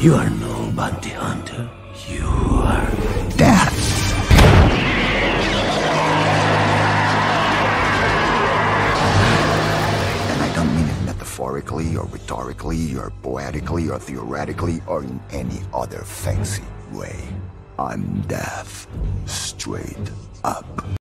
You are no bounty hunter. You are death. And I don't mean it metaphorically or rhetorically or poetically or theoretically or in any other fancy way. I'm death. Straight up.